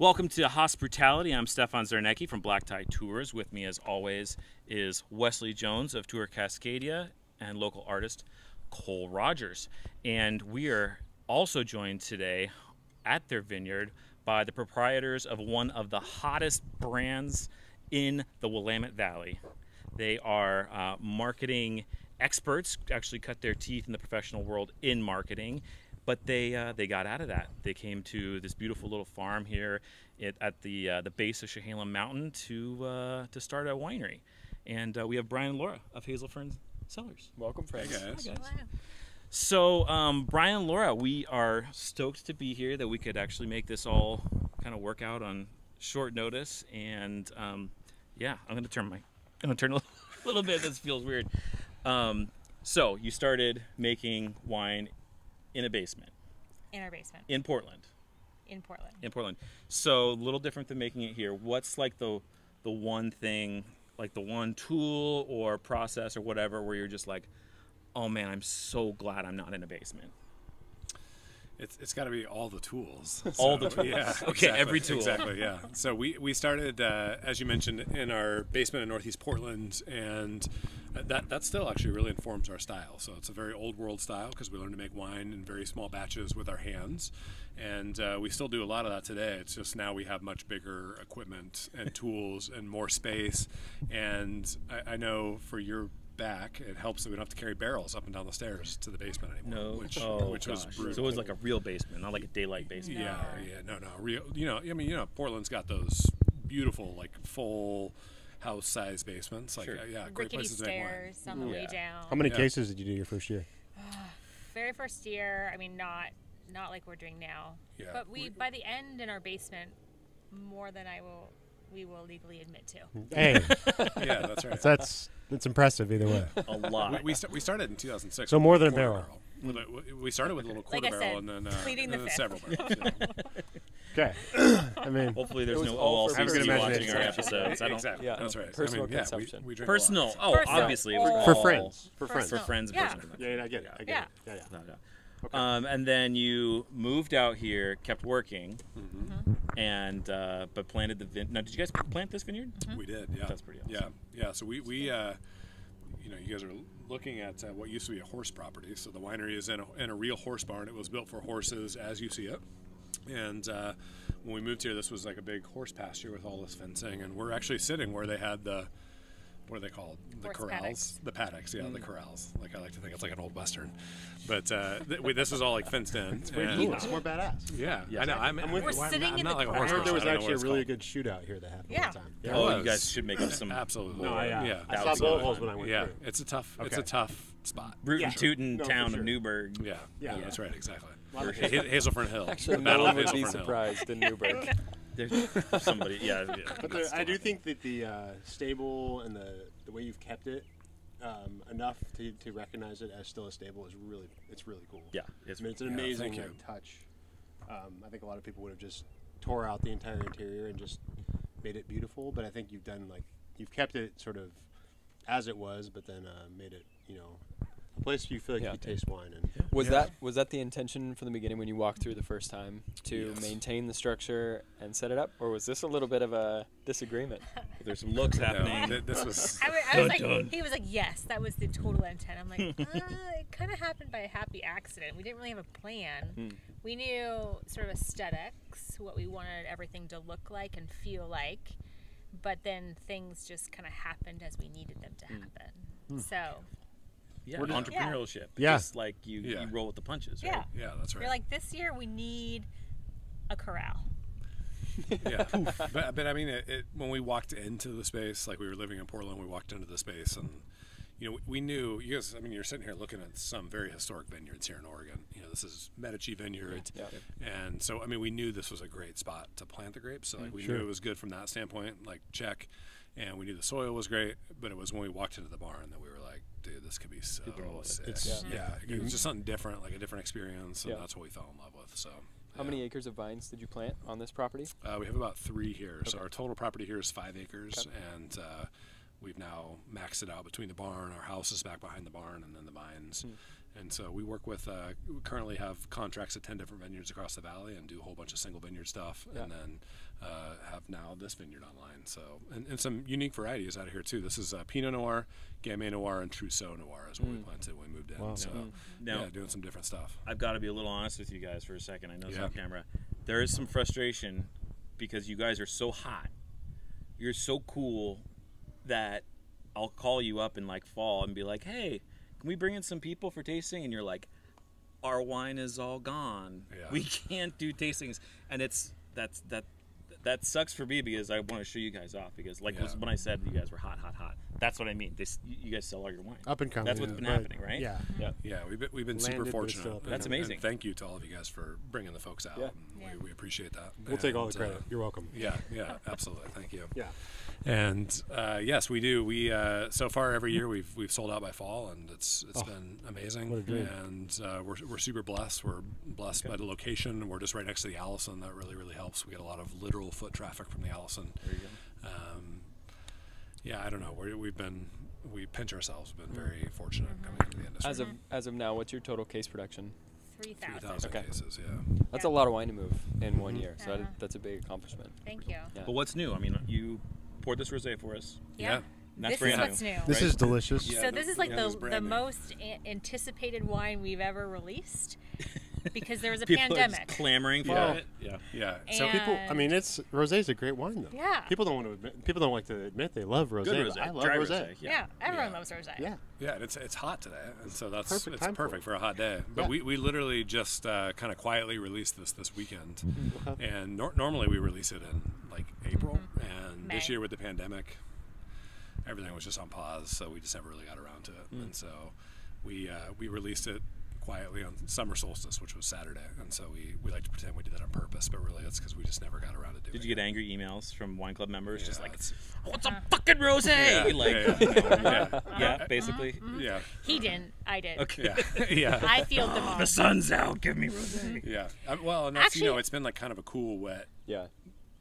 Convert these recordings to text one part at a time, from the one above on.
Welcome to HosBrutality. I'm Stefan Zarnecki from Black Tie Tours. With me, as always, is Wesley Jones of Tour Cascadia and local artist Cole Rogers. And we are also joined today at their vineyard by the proprietors of one of the hottest brands in the Willamette Valley. They are uh, marketing experts, actually cut their teeth in the professional world in marketing, but they uh, they got out of that. They came to this beautiful little farm here at, at the uh, the base of Chehalem Mountain to uh, to start a winery, and uh, we have Bryan and Laura of Hazelfern Cellars. Welcome, friends. Hey guys. So, um, Bryan and Laura, we are stoked to be here. That we could actually make this all kind of work out on short notice, and um, yeah, I'm gonna turn my, I'm gonna turn a little, little bit. This feels weird. Um, so, you started making wine in a basement in our basement in Portland. in Portland. In Portland. So, a little different than making it here. What's like the the one thing, like the one tool or process or whatever, where you're just like, oh man, I'm so glad I'm not in a basement. It's, it's got to be all the tools. All the tools. Yeah. Okay, exactly, every tool. Exactly. Yeah. So we we started uh, as you mentioned in our basement in Northeast Portland, and that that still actually really informs our style. So it's a very old world style because we learned to make wine in very small batches with our hands, and uh, we still do a lot of that today. It's just now we have much bigger equipment and tools and more space, and I, I know for your back, it helps that we don't have to carry barrels up and down the stairs to the basement anymore. No, which, oh, which was brutal. So it was like a real basement, not like a daylight basement. Yeah, yeah, no, no, real. You know, I mean, you know, Portland's got those beautiful, like full house size basements. Like, Sure. uh, yeah, great Rickety places to make wine. stairs on the way down. How many Yeah. cases did you do your first year? Very first year, I mean, not not like we're doing now. Yeah, But we, we- by the end in our basement, more than I will, we will legally admit to. Hey, Yeah, that's right. that's that's impressive either way. A lot. we, we, sta- we started in 2006. So more than a quarter barrel. We started with a little Like quarter I barrel and then, uh, and the then fifth. several barrels. Okay. I mean, Hopefully, there's no all for OLCC watching our episodes. I don't. exactly. Yeah, that's right. personal I mean, yeah, consumption. we, we drink a lot. Personal. Oh, Personal. obviously, For- for friends. For friends. For friends. Yeah. personal Yeah, yeah, I get it. I get Yeah. it. Yeah, yeah. No, no. Um, and then you moved out here, kept working, and uh, but planted the vin. Now, did you guys plant this vineyard? We did, yeah. That's pretty awesome. Yeah, yeah. So we, we uh, you know, you guys are looking at uh, what used to be a horse property. So the winery is in a, in a real horse barn. It was built for horses as you see it. And uh, when we moved here, this was like a big horse pasture with all this fencing. And we're actually sitting where they had the, what are they called? The Horse corrals. paddocks. The paddocks, yeah, the corrals. Like I like to think it's like an old western. But uh, th- we, this is all like fenced in. It's way and- cool. It's more badass. Yeah, Yeah. I know. I'm, I'm with I'm, you. We're I'm, sitting I'm in not the like a crowd. I heard there was I don't know actually a really it's good shootout here that happened Yeah. one time. There Oh, was. you guys should make up some Absolutely. No, yeah. yeah. I saw Absolutely. both holes when I went Yeah, through. it's a tough. It's a tough spot. root Yeah. and tootin' No, town sure. of Newberg. Yeah, Yeah. yeah, that's right, exactly. Lot Hazelfern Hill. Actually, The no Battle one of would be Hazelfern Hill. surprised in Newberg. There's somebody. Yeah. yeah. But there, I do think that the uh, stable and the, the way you've kept it um, enough to, to recognize it as still a stable is really it's really cool. Yeah, it's- I mean, it's an yeah, amazing like, touch. Um, I think a lot of people would have just tore out the entire interior and just made it beautiful, but I think you've done like you've kept it sort of as it was, but then uh, made it you know a place you feel like Yeah. you taste wine and Was Yeah. that was that the intention from the beginning when you walked through the first time to Yes. maintain the structure and set it up, or was this a little bit of a disagreement? There's some looks happening. th- this was. I, wa- I was Dun, like, dun. he was like, yes, that was the total intent. I'm like, uh, it kind of happened by a happy accident. We didn't really have a plan. Hmm. We knew sort of aesthetics, what we wanted everything to look like and feel like, but then things just kind of happened as we needed them to Hmm. happen. So yeah, Where did- entrepreneurship. Yeah. Just like you, Yeah. you roll with the punches. Right? yeah, Yeah, that's right. we're like, this year we need a corral. yeah, but, but I mean, it, it, when we walked into the space, like we were living in Portland, we walked into the space, and you know, we, we knew. You guys, I mean, you're sitting here looking at some very historic vineyards here in Oregon. You know, this is Medici Vineyard, Yeah. and so I mean, we knew this was a great spot to plant the grapes. So like, mm, we Sure. knew it was good from that standpoint. Like, check. And we knew the soil was great, but it was when we walked into the barn that we were like, "Dude, this could be so People are gonna love it. sick." It's- yeah, it was just something different, like a different experience, and Yeah. that's what we fell in love with. So, How many acres of vines did you plant on this property? Uh, we have about three here. So our total property here is five acres, Okay. and uh, we've now maxed it out between the barn. Our house is back behind the barn, and then the vines. And so we work with, uh, we currently have contracts at 10 different vineyards across the valley and do a whole bunch of single vineyard stuff. And then uh, have now this vineyard online. So, and, and some unique varieties out of here too. This is uh, Pinot Noir, Gamay Noir, and Trousseau Noir is what we planted when we moved in. So, Now- yeah, doing some different stuff. I've got to be a little honest with you guys for a second. I know it's Yeah. on camera. There is some frustration because you guys are so hot. You're so cool that I'll call you up in like fall and be like, "Hey, can we bring in some people for tasting?" And you're like, "Our wine is all gone. Yeah. We can't do tastings." And it's that's that that sucks for me because I want to show you guys off because like Yeah. when I said you guys were hot, hot, hot. That's what I mean. This you you guys sell all your wine. Up and coming. That's what's been but happening, right? Yeah. Yeah, yeah. we've been, we've been super Landed, but fortunate. and That's And- and amazing. thank you to all of you guys for bringing the folks out. Yeah. Yeah. We, we appreciate that. We'll take all the credit. uh, You're welcome. yeah, yeah, absolutely. Thank you. Yeah. And uh, yes, we do. We uh, so far every year we've we've sold out by fall, and it's it's Oh, been amazing. what a dream. And uh, we're we're super blessed. We're blessed by the location. We're just right next to the Allison. That really really helps. We get a lot of literal foot traffic from the Allison. There you go. Um, yeah, I don't know. We're, we've been we pinch ourselves. We've Been very fortunate Mm-hmm. coming into the industry. As of as of now, what's your total case production? Three three thousand. thousand Okay. cases. Yeah. That's Yeah. a lot of wine to move in one year. So that, that's a big accomplishment. Thank you. Yeah. But what's new? I mean, you poured this rosé for us. Yeah. Yeah. That's this is new. what's new. This Right? is delicious. Yeah, so the- this is like yeah, the is the new. most a- anticipated wine we've ever released because there was a People are pandemic. clamoring for Yeah. it. Yeah. Yeah. So people, I mean, it's rosé is a great wine though. Yeah. People don't want to admit. People don't like to admit they love rosé. Good rosé. I love rosé. rosé. yeah. everyone Yeah. loves rosé. Yeah. Yeah, and it's it's hot today, and so that's Perfect it's time for perfect it. for, a hot day. But Yeah. we, we literally just uh, kind of quietly released this this weekend, Okay. and nor- normally we release it in like April, and this year with the pandemic, everything was just on pause, so we just never really got around to it, hmm. and so we uh, we released it quietly on summer solstice, which was Saturday, and so we, we like to pretend we did that on purpose, but really it's because we just never got around to doing Did you get angry emails from wine club members just like, it's- "Oh, it's a fucking rosé!" Yeah, like, yeah, you yeah, yeah, yeah, uh-huh. Uh-huh. basically. Mm-hmm. yeah, He didn't. I did. Okay. yeah, yeah. I feel them all. The sun's out. Give me rosé. Yeah. Um, well, and that's you know, Actually- it's been like kind of a cool, wet Yeah.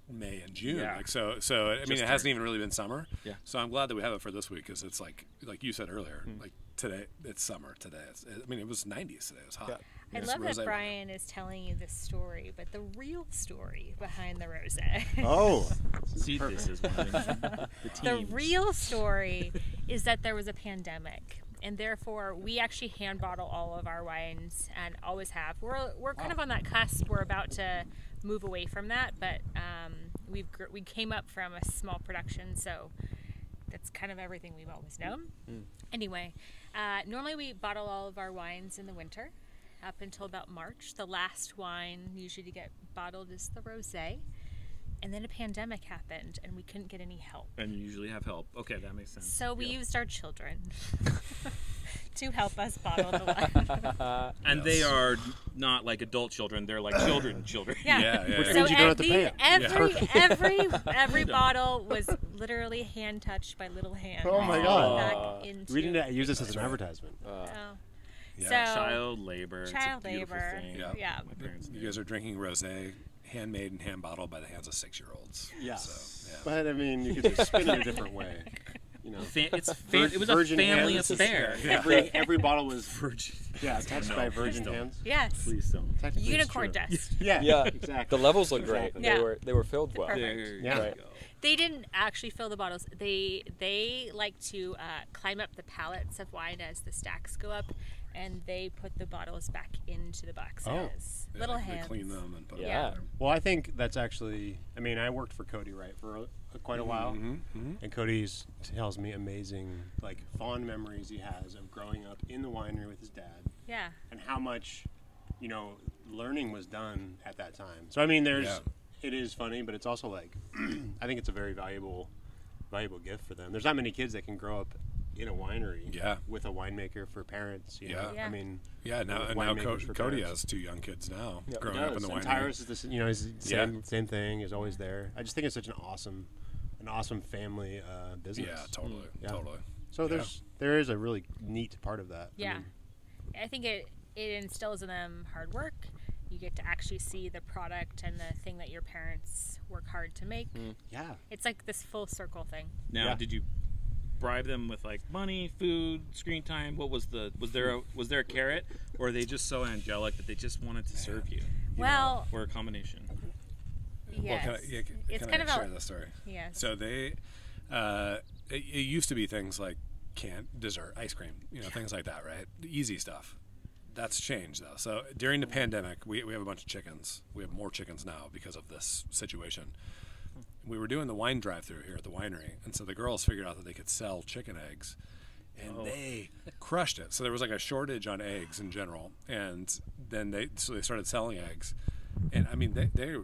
May and June. Yeah. Like so, so I mean, Just it hasn't even really been summer. Yeah. So I'm glad that we have it for this week because it's like, like you said earlier, Hmm. like today it's summer. Today, it's, I mean, it was 90s today. It was hot. I It's love rosé that weather. Bryan is telling you this story, but the real story behind the rosé. Oh. See, this is the, the the real story is that there was a pandemic and therefore we actually hand bottle all of our wines and always have we're, we're kind of on that cusp we're about to move away from that but um, we've gr- we came up from a small production so that's kind of everything we've always known. Anyway uh, normally we bottle all of our wines in the winter up until about march. The last wine usually to get bottled is the rosé and then a pandemic happened and we couldn't get any help And you usually have help. Okay, that makes sense. so we Yeah. used our children to help us bottle the wine. And they are not like adult children; they're like children, children. Yeah. Yeah, yeah, Which yeah. So means you don't have to pay it. every Yeah. every every bottle was literally hand touched by little hands. Oh my and God. Back into, We didn't use this as an right. advertisement. Uh, Oh. Yeah. So Child labor. it's a Child labor, thing. Yeah. yeah. My parents You guys are drinking rosé, handmade and hand bottled by the hands of six-year-olds. Yeah. So, yeah. But I mean, you could just spin it a different way. You know. Fa- it's Vir- it was a family hands. affair. Every every bottle was Virgin. yeah touched by virgin hands. yes, Please don't. Technically, unicorn dust. Yeah. yeah. Exactly. The levels look great. Exactly. They were they were filled well. Perfect. There Yeah. Right. They didn't actually fill the bottles. They they like to uh, climb up the pallets of wine as the stacks go up, and they put the bottles back into the boxes. Yeah, Little they, hands. They clean them and put Yeah. them Well, I think that's actually. I mean, I worked for Cody right, for a, quite a while, Mm-hmm. and Cody tells me amazing, like fond memories he has of growing up in the winery with his dad, Yeah. and how much, you know, learning was done at that time. So I mean, there's. Yeah. It is funny, but it's also like, I think it's a very valuable, valuable gift for them. There's not many kids that can grow up in a winery. Yeah. With a winemaker for parents. You Yeah. Know? Yeah. I mean. Yeah, now, and now Co- Cody parents. has two young kids now, Yeah. growing up in does. the and winery. Tyrus is the you know he's the Yeah. same same thing. Is always there. I just think it's such an awesome, an awesome family uh, business. Yeah, totally, Yeah. totally. So Yeah. there's there is a really neat part of that. I Yeah. mean, I think it it instills in them hard work. You get to actually see the product and the thing that your parents work hard to make. yeah. It's like this full circle thing. Now, Yeah. did you bribe them with like money, food, screen time? What was the was there a, was there a carrot, or are they just so angelic that they just wanted to serve you? you know, Well- or a combination. Yes. Well, can I, yeah, can, it's can kind I of share a the story? yes. So they, uh, it, it used to be things like can't dessert, ice cream, you know, things like that, right? The easy stuff. That's changed though. So during the pandemic, we, we have a bunch of chickens. We have more chickens now because of this situation. We were doing the wine drive-through here at the winery, and so the girls figured out that they could sell chicken eggs, and Oh. they crushed it. So there was like a shortage on eggs in general, and then they so they started selling eggs, and I mean they they,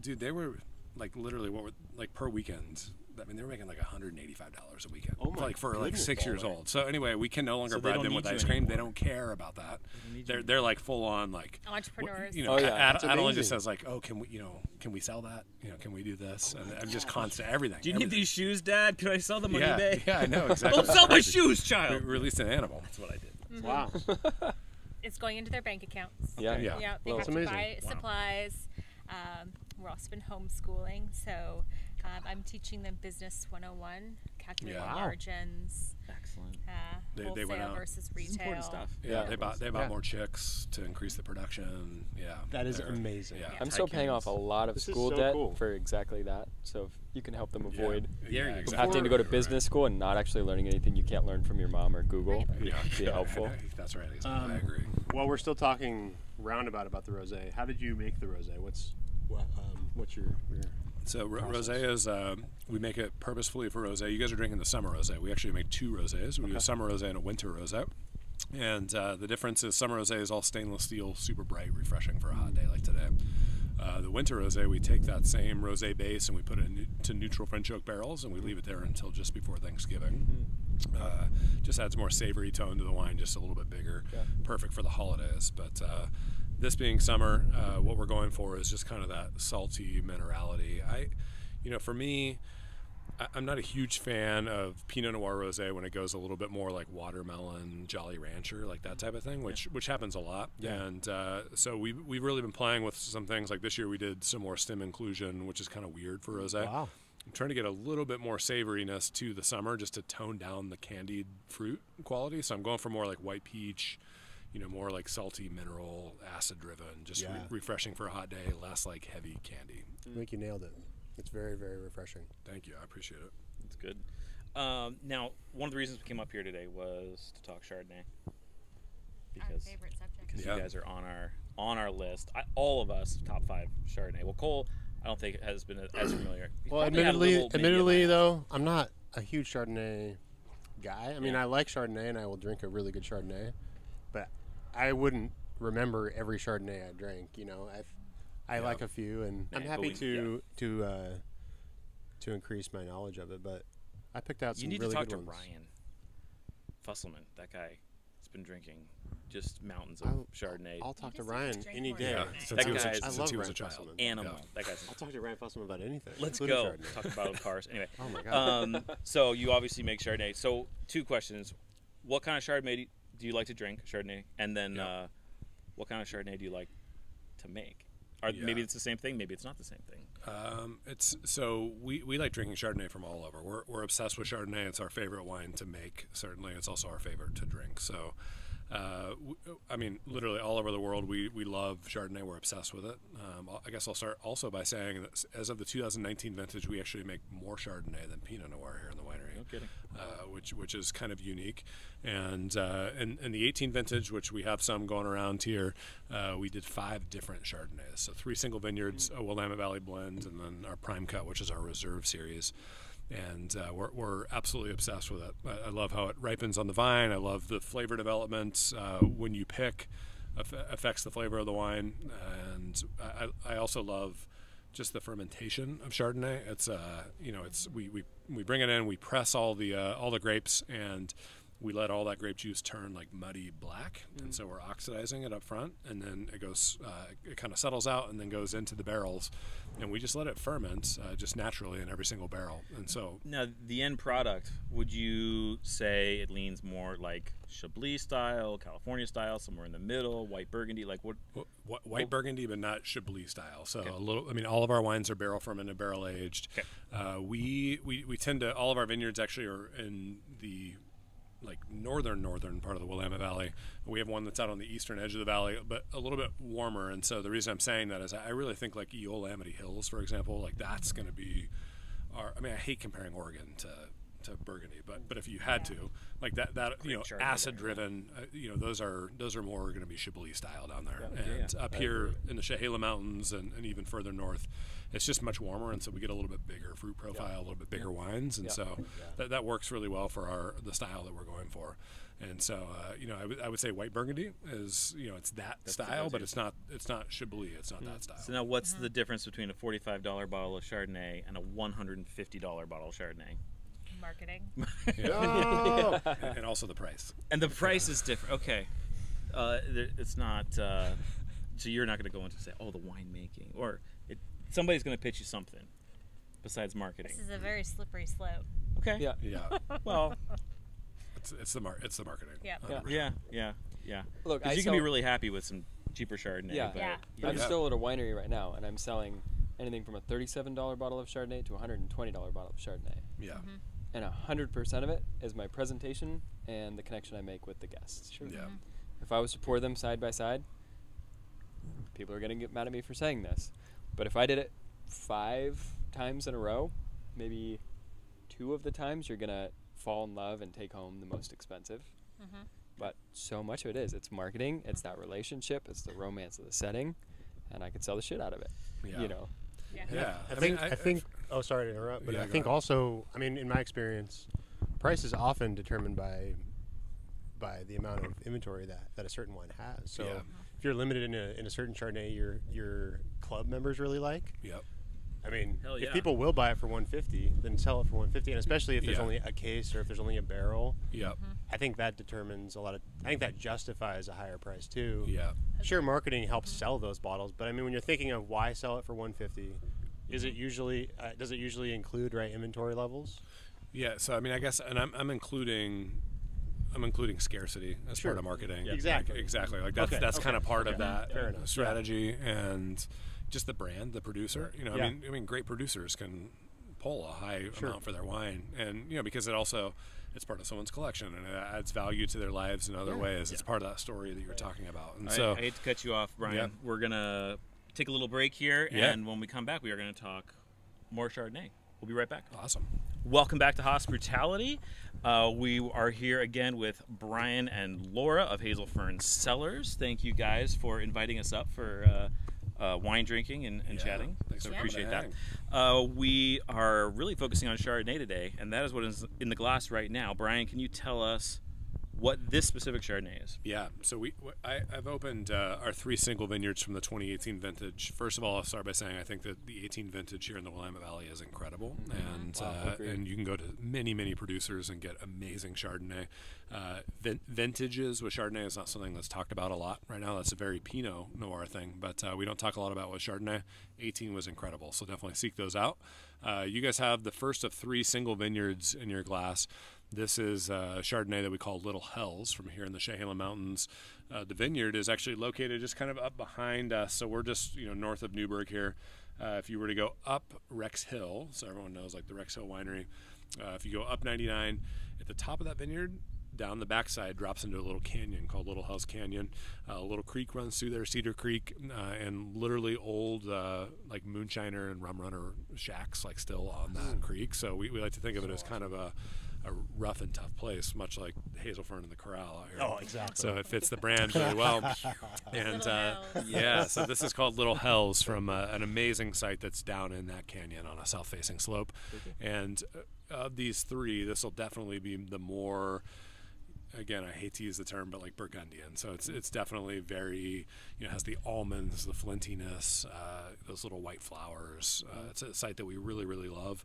dude, they were like literally what were like per weekend. I mean, they were making like $185 a weekend, Oh my like for like goodness, six years baller. old. So anyway, we can no longer So they bribe don't them with need you ice cream. They anymore. don't care about that. don't need you They're they're like full on like Entrepreneurs. You know, Oh, yeah. Ad- That's Adeline amazing. just says like, "Oh, can we, you know, can we sell that? You know, can we do this?" And I'm just constant everything. Do you need everything. these shoes, Dad? Can I sell them on Yeah, eBay? yeah, I know exactly. Don't sell my shoes, We child. released an animal. That's what I did. Wow. it's going into their bank accounts. Yeah. Yeah. Yeah, they Well, have That's to amazing. buy supplies. Um, we're also been homeschooling, so um, I'm teaching them business 101, calculating Yeah. Wow. margins, Excellent. uh, They- they wholesale went out. versus This retail. important stuff. Yeah, Yeah. they bought they bought Yeah. more chicks to increase the production. Yeah, That is they're- amazing. Yeah, I'm still paying off a lot of This is school so debt cool. for exactly that. So if you can help them Yeah. avoid Yeah, There you go. exactly. having to go to Right. business school and not actually learning anything you can't learn from your mom or Google, Right. Yeah, be yeah, helpful. I. That's right. Exactly. Um, I agree. While we're still talking roundabout about the rosé, how did you make the rosé? What's what, um, what's your, your So ro- rosé is um, we make it purposefully for rosé. You guys are drinking the summer rosé. We actually make two rosés. We do a summer rosé and a winter rosé. And uh, the difference is summer rosé is all stainless steel, super bright, refreshing for a hot day like today. Uh, the winter rosé, we take that same rosé base and we put it into neutral French oak barrels and we leave it there until just before Thanksgiving. Uh, just adds more savory tone to the wine, just a little bit bigger, Yeah. perfect for the holidays. But uh, this being summer, uh, what we're going for is just kind of that salty minerality. I, you know, for me, I'm not a huge fan of Pinot Noir rosé when it goes a little bit more like watermelon, Jolly Rancher, like that type of thing, which which happens a lot. Yeah. And uh, so we we've really been playing with some things. Like this year, we did some more stem inclusion, which is kind of weird for rosé. Wow. I'm trying to get a little bit more savoriness to the summer, just to tone down the candied fruit quality. So I'm going for more like white peach. You know, more like salty, mineral, acid-driven, just re- refreshing for a hot day, less like heavy candy. I think you nailed it. It's very, very refreshing. Thank you, I appreciate it. It's good. Um, now, one of the reasons we came up here today was to talk Chardonnay. Our Because favorite subject. because Yeah. you guys are on our on our list. I, all of us top five Chardonnay. Well, Cole, I don't think has been as familiar. Well, probably had a admittedly, admittedly though, I'm not a huge Chardonnay guy. I mean, Yeah. I like Chardonnay and I will drink a really good Chardonnay, but I wouldn't remember every Chardonnay I drank. You know, I've, I Yeah. like a few, and I'm happy we- to to uh, to increase my knowledge of it. But I picked out some. You need really to talk good to ones. Ryan Fusselman. That guy has been drinking just mountains I'll- of Chardonnay. I'll talk to Ryan any day. Yeah, since That he was a, guy's- I since love he was a child. Animal. Yeah. That guy's I'll talk to Ryan Fusselman about anything. Let's go. Chardonnay. Talk about cars. Anyway, Oh my god. um, so you obviously make Chardonnay. So two questions: What kind of Chardonnay do you like to drink? Chardonnay, and then Yeah. uh, what kind of Chardonnay do you like to make? Or Yeah. maybe it's the same thing. Maybe it's not the same thing. Um, it's so we, we like drinking Chardonnay from all over. We're, we're obsessed with Chardonnay. It's our favorite wine to make. Certainly, it's also our favorite to drink. So, uh, w- I mean, literally all over the world, we, we love Chardonnay. We're obsessed with it. Um, I guess I'll start also by saying that as of the 2019 vintage, we actually make more Chardonnay than Pinot Noir here in the winery No kidding. uh, which which is kind of unique. And uh, in, in the 18 vintage, which we have some going around here, uh, we did five different Chardonnays. So three single vineyards, a Willamette Valley blend, and then our Prime Cut, which is our reserve series. And uh, we're, we're absolutely obsessed with it. I, I love how it ripens on the vine. I love the flavor development uh, when you pick aff- affects the flavor of the wine. And I, I also love just the fermentation of Chardonnay. It's uh, you know, it's we, we we bring it in, we press all the uh, all the grapes, and we let all that grape juice turn like muddy black, and so we're oxidizing it up front, and then it goes, uh, it kind of settles out, and then goes into the barrels, and we just let it ferment uh, just naturally in every single barrel, and so Now, the end product, would you say it leans more like Chablis style, California style, somewhere in the middle, white Burgundy? Like what? Wh- wh- white Burgundy, but not Chablis style. So a little. I mean, all of our wines are barrel fermented, barrel aged. Okay. Uh, we, we we tend to all of our vineyards actually are in the like northern northern part of the Willamette Valley. We have one that's out on the eastern edge of the valley, but a little bit warmer. And so the reason I'm saying that is I really think like Eola Amity Hills, for example, like that's going to be our. I mean, I hate comparing Oregon to to Burgundy, but but if you had to, like that that you know Chardonnay acid driven, uh, you know those are those are more going to be Chablis style down there. Yeah, and up here in the Chehalem Mountains and, and even further north, it's just much warmer, and so we get a little bit bigger fruit profile, a little bit bigger wines, and Yeah. so that, that works really well for our the style that we're going for. And so, uh, you know, I would- I would say white Burgundy is, you know, it's that the style, but it's not it's not Chablis, it's not that style. So now, what's Mm-hmm. the difference between a forty-five dollar bottle of Chardonnay and a one hundred and fifty dollar bottle of Chardonnay? Marketing. And, and also the price. And the price is different. Okay, uh, there, it's not. Uh, so you're not going to go into say, oh, the winemaking, or it, somebody's going to pitch you something besides marketing. This is a very slippery slope. Okay. Yeah. Yeah, Well, it's, it's the mar- it's the marketing. Yeah. Yeah. yeah, yeah, yeah. Look, I you can be sell- really happy with some cheaper Chardonnay. Yeah. But, Yeah. I'm Yeah. still at a winery right now, and I'm selling anything from a $37 bottle of Chardonnay to a $120 bottle of Chardonnay. Yeah, And 100% of it is my presentation and the connection I make with the guests. yeah, Mm-hmm. If I was to pour them side by side, people are going to get mad at me for saying this. But if I did it five times in a row, maybe two of the times you're going to fall in love and take home the most expensive. Mm-hmm. But so much of it is it's marketing, it's that relationship, it's the romance of the setting, and I could sell the shit out of it. yeah. You know, Yeah. Yeah, I think I, think. Oh, sorry to interrupt, but Yeah, I think ahead. also. I mean, in my experience, price is often determined by by the amount of inventory that, that a certain wine has. So Yeah. if you're limited in a, in a certain Chardonnay, your your club members really like. Yep. I mean, Hell if people will buy it for 150, then sell it for 150, and especially if there's Yeah. only a case or if there's only a barrel, Yep. Mm-hmm. I think that determines a lot of. I think that justifies a higher price too. Yeah. Sure, marketing helps sell those bottles, but I mean, when you're thinking of why sell it for 150, is it usually uh, does it usually include right inventory levels? Yeah. So I mean, I guess, and I'm, I'm including. I'm including scarcity as Sure. part of marketing. Yeah. Like, Exactly. exactly. Like that's Okay, that's okay, kind of part of that Fair enough. strategy and just the brand, the producer. You know, Yeah. I mean, I mean, great producers can pull a high Sure. amount for their wine, and you know, because it also it's part of someone's collection and it adds value to their lives in other ways. It's part of that story that you were talking about. And I, so, I hate to cut you off, Bryan. Yeah. We're gonna take a little break here, Yeah. and when we come back, we are gonna talk more Chardonnay. We'll be right back. awesome. Welcome back to HosBrutality. Uh, we are here again with Bryan and Laura of Hazelfern Cellars. Thank you guys for inviting us up for uh, uh, wine drinking and, and Yeah, chatting. thanks so appreciate that. Uh, we are really focusing on Chardonnay today, and that is what is in the glass right now. Bryan, can you tell us what this specific Chardonnay is? Yeah, so we w- I, have opened uh, our three single vineyards from the 2018 vintage. First of all, I'll start by saying I think that the 18 vintage here in the Willamette Valley is incredible, and Wow, uh, and you can go to many many producers and get amazing Chardonnay. Uh, vin- vintages with Chardonnay is not something that's talked about a lot right now. That's a very Pinot Noir thing, but uh, we don't talk a lot about with Chardonnay. 18 was incredible, so definitely seek those out. Uh, you guys have the first of three single vineyards in your glass. This is uh, Chardonnay that we call Little Hells from here in the Chehalem Mountains. Uh, the vineyard is actually located just kind of up behind us, so we're just you know north of Newberg here. Uh, if you were to go up Rex Hill, so everyone knows like the Rex Hill Winery, uh, if you go up 99, at the top of that vineyard, down the backside drops into a little canyon called Little Hells Canyon. Uh, a little creek runs through there, Cedar Creek, uh, and literally old uh, like moonshiner and rum runner shacks like still on that creek. So we, we like to think of it as kind of a, a rough and tough place, much like Hazelfern and the Corral out here. Oh, exactly. So it fits the brand really well. and uh, yeah, so this is called Little Hells from uh, an amazing site that's down in that canyon on a south-facing slope. And uh, of these three, this will definitely be the more again, I hate to use the term, but like Burgundian. So it's it's definitely very, you know, has the almonds, the flintiness, uh, those little white flowers. Uh, it's a site that we really really love.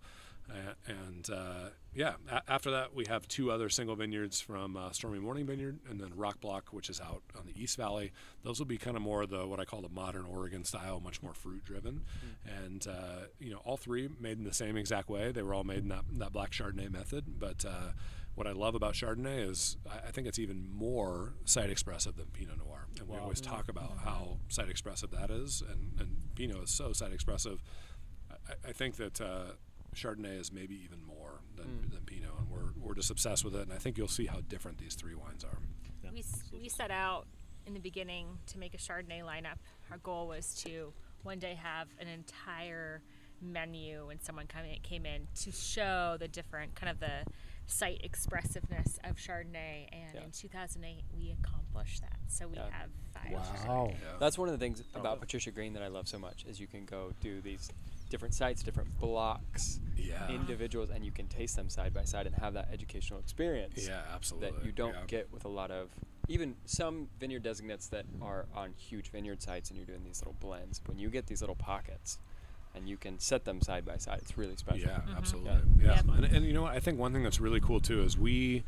And uh, yeah, a- after that we have two other single vineyards from uh, Stormy Morning Vineyard and then Rock Block, which is out on the East Valley. Those will be kind of more the what I call the modern Oregon style, much more fruit driven. And uh, you know, all three made in the same exact way. They were all made in that, that black Chardonnay method, but uh, what I love about Chardonnay is I I think it's even more site expressive than Pinot Noir. And we always talk about how site expressive that is, and, and Pinot is so site expressive. I, I think that uh, Chardonnay is maybe even more than, hmm. than Pinot, and we're, we're just obsessed with it, and I think you'll see how different these three wines are. Yeah. We, we set out in the beginning to make a Chardonnay lineup. Our goal was to one day have an entire menu when someone come in, came in to show the different kind of the site expressiveness of Chardonnay. And Yeah. in 2008, we accomplished that. So we Yeah. have five. Wow. Yeah. That's one of the things about Patricia Green that I love so much is you can go do these different sites, different blocks, Yeah. individuals, and you can taste them side by side and have that educational experience Yeah, absolutely. that you don't yeah. get with a lot of even some vineyard designates that are on huge vineyard sites and you're doing these little blends. When you get these little pockets and you can set them side by side, it's really special. Yeah, mm-hmm. absolutely. Yeah. Yeah, Yeah. And, and you know what? I think one thing that's really cool too is we.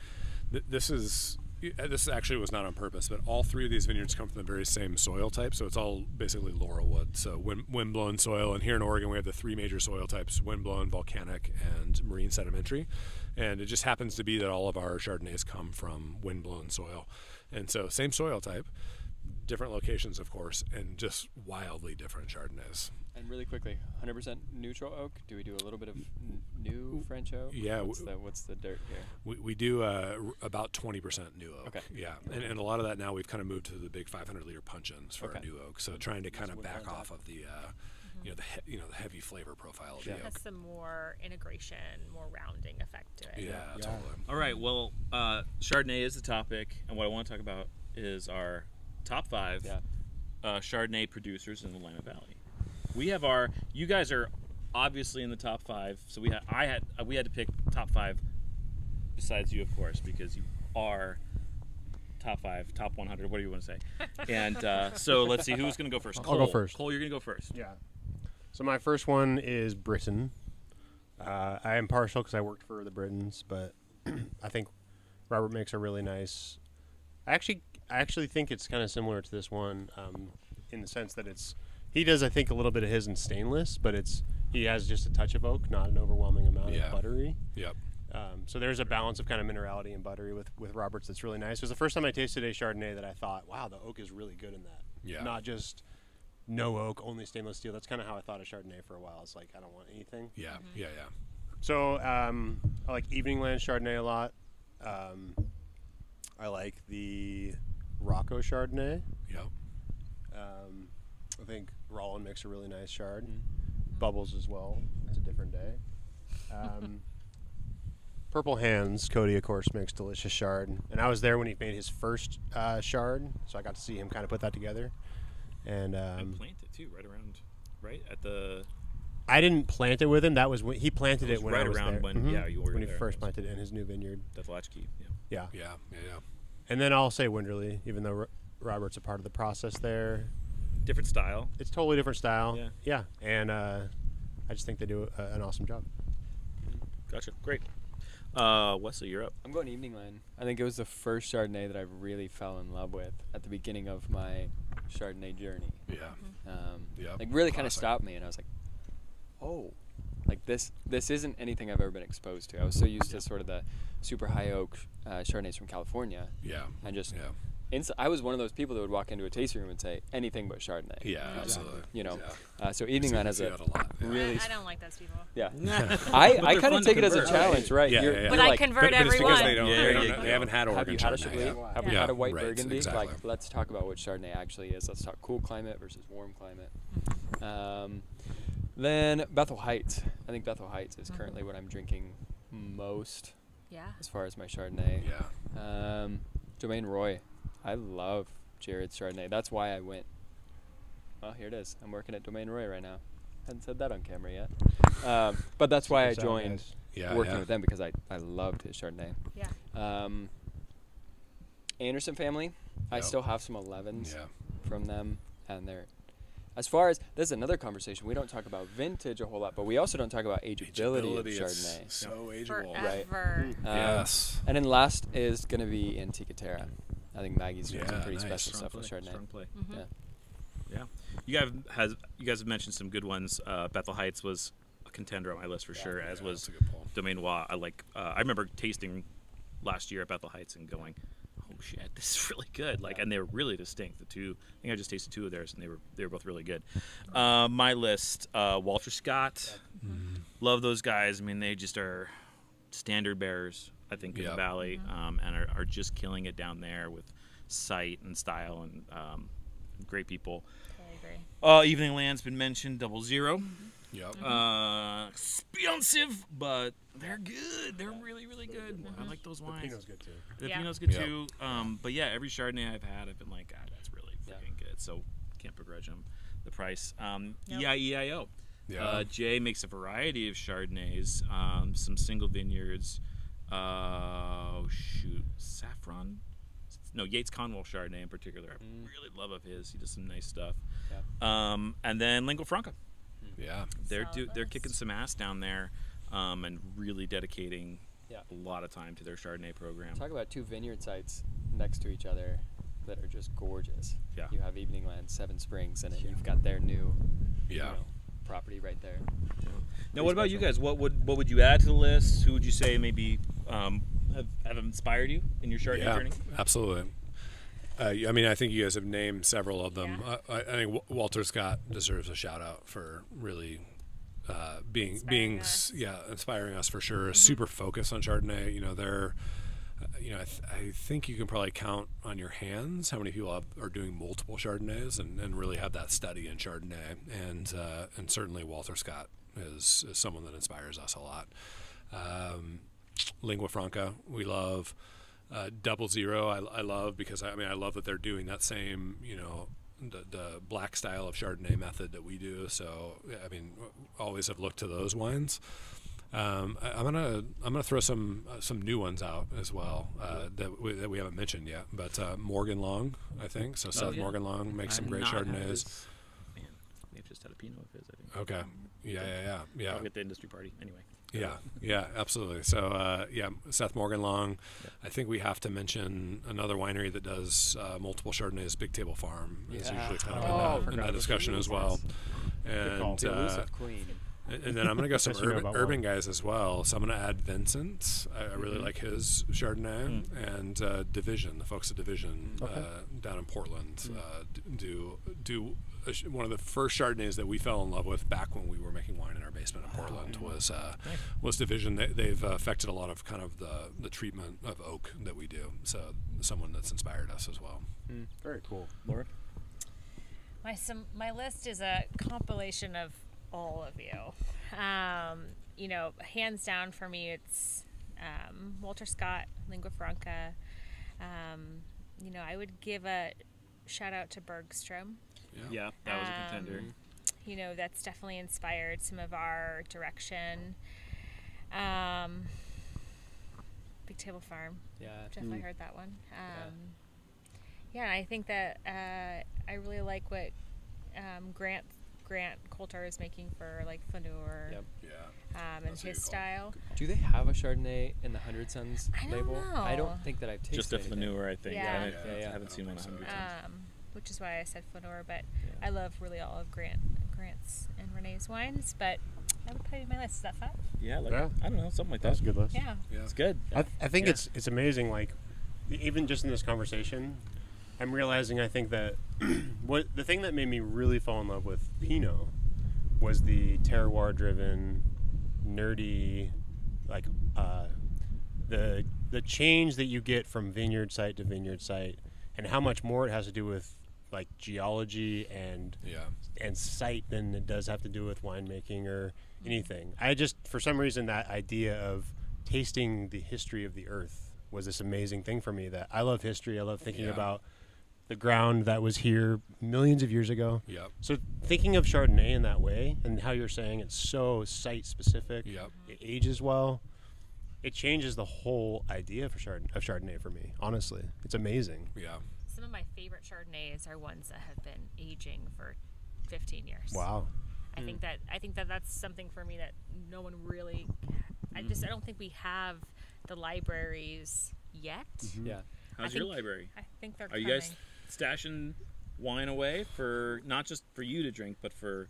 Th- this is Uh, this actually was not on purpose, but all three of these vineyards come from the very same soil type. So it's all basically Laurelwood. so wind, wind-blown soil. And here in Oregon, we have the three major soil types: wind-blown, volcanic, and marine sedimentary. And it just happens to be that all of our Chardonnays come from wind-blown soil, and so same soil type, different locations, of course, and just wildly different Chardonnays. And really quickly, 100% neutral oak. Do we do a little bit of n- new French oak? Yeah, What's w- the, what's the dirt here? We, we do uh, r- about 20% new oak. Okay. Yeah. And, and a lot of that now we've kind of moved to the big 500 liter puncheons for our Okay. new oak. So trying to kind of back off of the, uh, you know, the he- you know the heavy flavor profile of Yeah. the has some more integration, more rounding effect to it. Yeah, Yeah. totally. All right. Well, uh, Chardonnay is the topic, and what I want to talk about is our top five Yeah. uh, Chardonnay producers in the Willamette Valley. We have our. You guys are obviously in the top five, so we had. I had. uh, We had to pick top five. Besides you, of course, because you are top five, top 100, what do you want to say? And uh, so let's see who's going to go first. I'll Cole. go first. Cole, you're going to go first. Yeah. So my first one is Brittan. Uh, I am partial because I worked for the Brittans, but I think Robert makes a really nice. I actually, I actually think it's kind of similar to this one, um, in the sense that it's he does I think a little bit of his in stainless, but it's he has just a touch of oak, not an overwhelming amount Yeah. of buttery. Yep. Um, so there's a balance of kind of minerality and buttery with, with Roberts that's really nice. It was the first time I tasted a Chardonnay that I thought, wow, the oak is really good in that. Yeah. Not just no oak, only stainless steel. That's kind of how I thought of Chardonnay for a while. It's like, I don't want anything. Yeah. Yeah. Yeah. So um, I like Evening Land Chardonnay a lot. Um, I like the Roco Chardonnay. Yep. Um, I think Rollin makes a really nice shard. Bubbles as well. It's a different day. Um, Purple Hands, Cody, of course, makes delicious shard. And I was there when he made his first uh, shard, so I got to see him kind of put that together. And and um, plant it too, right around, right at the. I didn't plant it with him. That was when he planted It it, was when right I was around there. when- Mhm. yeah, you were when he there. first planted it in his new vineyard. That's latchkey. Yeah. Yeah. Yeah. Yeah. Yeah. And then I'll say Winderlea, even though Ro- Robert's a part of the process there. Different style. It's totally different style. Yeah. Yeah. And uh, I just think they do a, an awesome job. Gotcha. Great. Uh, Wesley, you're up. I'm going Evening Land. I think it was the first Chardonnay that I really fell in love with at the beginning of my Chardonnay journey. Yeah. Um, Yeah, like really kind of stopped me, and I was like, "Oh, like this this isn't anything I've ever been exposed to." I was so used to sort of the super high oak uh, Chardonnays from California, Yeah. and just Yeah. ins- I was one of those people that would walk into a tasting room and say anything but Chardonnay. Yeah. Absolutely. You know, Yeah. uh, so Evening See- Land has a a lot. Yeah. really I, I don't like those people. yeah. I, I kind of to take it as a challenge, right? Yeah, You're, yeah, yeah. But you're I like, convert But, but it's because they don't. Yeah, they, don't you they haven't had Have Oregon you had a Chardonnay Chablis? yet. Have you Yeah, had a white right, Burgundy? exactly. Like, let's talk about what Chardonnay actually is. Let's talk cool climate versus warm climate. Um, then Bethel Heights. I think Bethel Heights is currently what I'm drinking most Yeah. as far as my Chardonnay. Yeah. Um, Domaine Roy. I love Jared's Chardonnay. That's why I went. Well, here it is. I'm working at Domaine Roy right now. Hadn't said that on camera yet. Um, but that's why I Check us out, joined. Yeah. working yeah. with them because I, I loved his Chardonnay. Yeah. Um, Anderson family. I still have some 11s Yeah. from them, and they're. As far as this is another conversation, we don't talk about vintage a whole lot, but we also don't talk about ageability, of Ageability, it's Chardonnay. So ageable. Right. Forever. Um, Yes. And then last is going to be Antica Terra. I think Maggie's doing some pretty nice. special Strong stuff play. with Chardonnay. Strong play. Mhm. Yeah. Yeah. You guys has you guys have mentioned some good ones. Uh, Bethel Heights was a contender on my list for sure, as Yeah, was that's a. Domaine Wa. I like. Uh, I remember tasting last year at Bethel Heights and going, "Oh shit, this is really good!" Like, and they were really distinct. The two, I think I just tasted two of theirs, and they were they were both really good. Uh, my list: uh, Walter Scott. Love those guys. I mean, they just are standard bearers I think, in Yep. the valley, um, and are, are just killing it down there with sight and style and um, great people. Totally agree. Uh, Evening Land's been mentioned, Double Zero. Yep. Uh, expensive, but they're good. They're really, really good. I like those wines. The wines. Pinot's good too. The Yeah. Pinot's good Yeah. too. Um, but yeah, every Chardonnay I've had, I've been like, God, that's really Yeah. good. So can't begrudge them the price. Um, Nope. EIEIO. Yeah. Uh, Jay makes a variety of Chardonnays, um, some single vineyards. Uh, oh shoot, Saffron. No, Yates Conwell Chardonnay in particular. I Mm. really love of his. He does some nice stuff. Yeah. Um, and then Lingua Franca. Yeah. They're Solid do, they're kicking some ass down there, um, and really dedicating Yeah. a lot of time to their Chardonnay program. Talk about two vineyard sites next to each other that are just gorgeous. Yeah. You have Evening Land, Seven Springs, and then you've got their new you Yeah. know, property right there. Now, what about you guys? What would what would you add to the list? Who would you say maybe um, have, have inspired you in your Chardonnay yeah, journey? absolutely. Uh, I mean, I think you guys have named several of them. Yeah. I, I think Walter Scott deserves a shout out for really uh, being Inspiring being us. yeah inspiring us for sure. Super focused on Chardonnay. You know, they're uh, you know I, th- I think you can probably count on your hands how many people have, are doing multiple Chardonnays and, and really have that study in Chardonnay. And uh, and certainly Walter Scott is, is someone that inspires us a lot. Um, Lingua Franca, we love. Uh, Double Zero, I, I love because I, mean I love that they're doing that same you know the, the black style of Chardonnay method that we do. So I mean, always have looked to those wines. Um, I, I'm gonna I'm gonna throw some uh, some new ones out as well uh, that we, that we haven't mentioned yet. But uh, Morgan Long, I think so. Seth yeah. Morgan Long makes some great Chardonnays. Man, they've just had a Pinot of his. I think. Okay, yeah, yeah, yeah, yeah. I'll get the industry party anyway. Yeah, yeah, absolutely. So, uh, yeah, Seth Morgan Long. I think we have to mention another winery that does uh, multiple Chardonnays. Big Table Farm is Yeah. usually kind of Oh, in that, in that discussion as well. And uh, and and then I'm going to go some Best you know urban, urban guys as well. So I'm going to add Vincent. I, I really like his Chardonnay and uh, Division, the folks at Division Okay. uh, down in Portland uh, do do a one of the first Chardonnays that we fell in love with back when we were making wine in our basement in Portland was uh, was Division. They, they've uh, affected a lot of kind of the the treatment of oak that we do. So someone that's inspired us as well. Very cool. Laura? My some my list is a compilation of all of you. Um, you know, hands down for me, it's um, Walter Scott, Lingua Franca. Um, you know, I would give a shout out to Bergstrom. Yeah, that was a contender. Um, You know, that's definitely inspired some of our direction. Um, Big Table Farm. Yeah. Definitely heard that one. Um, yeah. I think that uh, I really like what um, Grant Grant Coulter is making for like Flaneur Yep. Yeah. um, and his style. Do they have a Chardonnay in the Hundred Suns I don't label? I don't think that I've tasted Just a anything. Flaneur, I think. Yeah. I haven't, Yeah, yeah. I haven't seen one a hundred times. Which is why I said Flaneur, but Yeah. I love really all of Grant Grant's and Renee's wines. But I would put it in my list. Is that five? Yeah, like, Yeah. I don't know, something like that. That's a good list. Yeah. Yeah. It's good. I, th- I think Yeah. it's it's amazing. Like even just in this conversation, I'm realizing I think that what the thing that made me really fall in love with Pinot was the terroir driven, nerdy, like uh, the the change that you get from vineyard site to vineyard site, and how much more it has to do with like geology and Yeah. and site than it does have to do with winemaking or anything. I just, for some reason, that idea of tasting the history of the earth was this amazing thing for me. That I love history. I love thinking Yeah. about the ground that was here millions of years ago. Yep. So thinking of Chardonnay in that way, and how you're saying it's so site specific, Yep. it ages well. It changes the whole idea for Chardonnay, of Chardonnay for me. Honestly, it's amazing. Yeah. Some of my favorite Chardonnays are ones that have been aging for 15 years. Wow. I think that I think that that's something for me that no one really. I just I don't think we have the libraries yet. Yeah. How's I your think- library? I think they're Are you guys stashing wine away for not just for you to drink, but for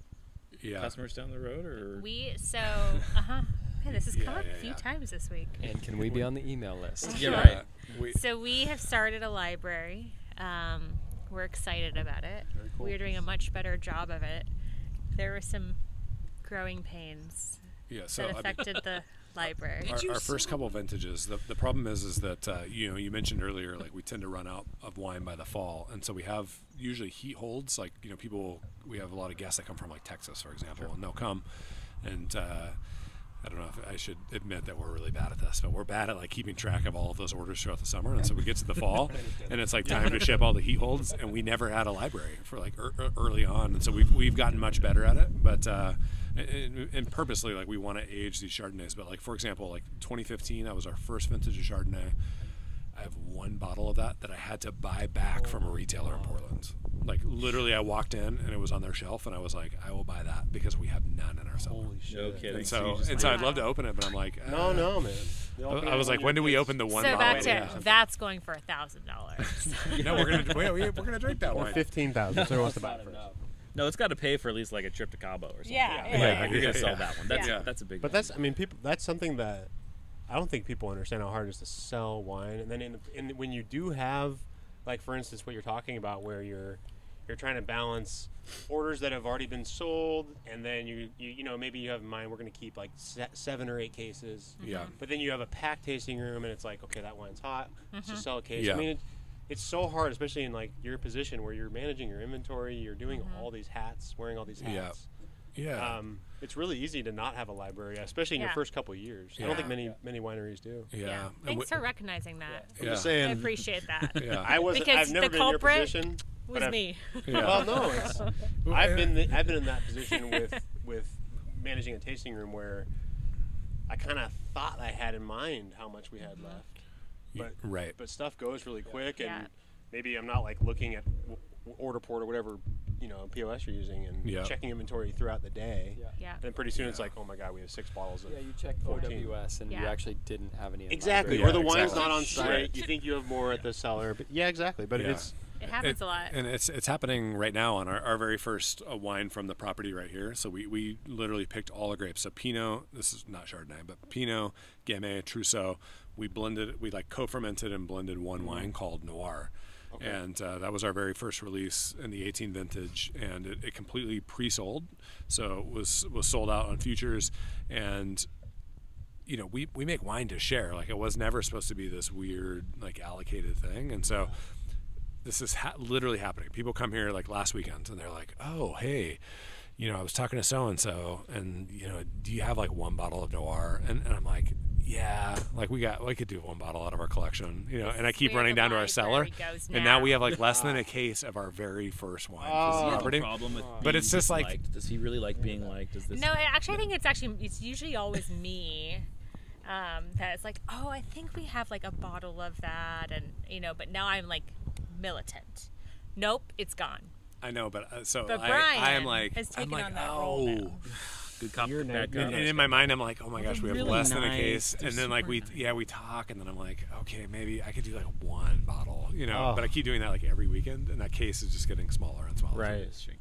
Yeah. customers down the road, or We so uh huh. Hey, this has come Yeah, up yeah, a few yeah. times this week. And can we be on the email list? Yeah, Uh, right. we, So we have started a library. Um, we're excited about it. Very cool. We're doing a much better job of it. There were some growing pains yeah. So that I mean, affected the library. our, our first couple vintages. The, the problem is is that uh, you know you mentioned earlier like we tend to run out of wine by the fall, and so we have usually heat holds. Like you know people we have a lot of guests that come from like Texas, for example, and they'll come and. Uh, I don't know if I should admit that we're really bad at this, but we're bad at like keeping track of all of those orders throughout the summer. And so we get to the fall, and it's like time to ship all the heat holds, and we never had a library for like er- early on, and so we've we've gotten much better at it. But uh, and, and purposely, like we want to age these Chardonnays. But like for example, like 2015, that was our first vintage of Chardonnay. I have one bottle of that that I had to buy back from a retailer in Portland. Like literally, I walked in and it was on their shelf, and I was like, I will buy that because we have none in our cellar. No kidding. And So so, and so I'd love to open it, but I'm like, No, uh, no, man. I I was like, when do we open the one so bottle? back to Yeah. that's going for a thousand dollars. no, we're gonna we, we- we're gonna drink that one. Or wine. fifteen thousand. So who wants to buy it Not first? No, it's got to pay for at least like a trip to Cabo or something. Yeah, Like, yeah, like, you're gonna sell that one. That's Yeah. that's a big. But one. that's, I mean, people. That's something that I don't think people understand how hard it is to sell wine. And then, in, in when you do have, like for instance, what you're talking about, where you're you're trying to balance orders that have already been sold, and then you you, you know maybe you have in mind we're going to keep like se- seven or eight cases. Mm-hmm. Yeah. But then you have a packed tasting room, and it's like, okay, that wine's hot. Let's mm-hmm. just sell a case. Yeah. I mean, it, it's so hard, especially in like your position where you're managing your inventory, you're doing mm-hmm. all these hats, wearing all these Yeah. hats. Yeah. Um, it's really easy to not have a library, especially in your first couple of years. I don't think many many wineries do. yeah. yeah. And Thanks for recognizing that. I'm Yeah. just I appreciate that. yeah. I was. Because I've never the been in your culprit position. was I've- me. yeah. Well, no, it's, I've been the, I've been in that position with with managing a tasting room where I kind of thought I had in mind how much we had mm-hmm. left, but right. but stuff goes really quick, and Yeah. maybe I'm not like looking at w- w- OrderPort or whatever you know POS you're using and Yeah. checking inventory throughout the day. Yeah. Yeah. Then pretty soon it's like, oh my god, we have six bottles of. Yeah, you check 14. OWS and you actually didn't have any. Exactly, library. or the Yeah, wine's not on site. Right. You think you have more at the cellar, but yeah, exactly. But Yeah. it's It happens It- a lot. And it's it's happening right now on our, our very first uh, wine from the property right here. So we, we literally picked all the grapes. So Pinot, this is not Chardonnay, but Pinot, Gamay, Trousseau. We blended, we like co-fermented and blended one wine called Noir. And uh, that was our very first release in the 18 vintage, and it, it completely pre-sold, so it was was sold out on futures, and you know we, we make wine to share. Like it was never supposed to be this weird like allocated thing, and so this is ha- literally happening. People come here like last weekend and they're like, "Oh, hey, you know, I was talking to so and so, and you know, do you have like one bottle of Noir?" And, and I'm like, "Yeah, like we got, we could do one bottle out of our collection, you know." And I keep running down to our cellar, library and now we have like less than a case of our very first wine Oh. for he the have a property. problem with But being it's just like- disliked? does he really like being liked? Does this? No, I- actually, I think it's actually it's usually always me. Um, that it's like, oh, I think we have like a bottle of that, and you know, but now I'm like militant. Nope, it's gone. I know, but uh, so But I, I am like, has I'm taken like, on that oh. role now. Good cop, You're bad cop. And in my mind, I'm like, oh my gosh, we have really less than a case. They're And then like we, nice. yeah, we talk, and then I'm like, okay, maybe I could do like one bottle, you know. Oh. But I oh. keep doing that like every weekend, and that case is just getting smaller and smaller. right. Just shrink.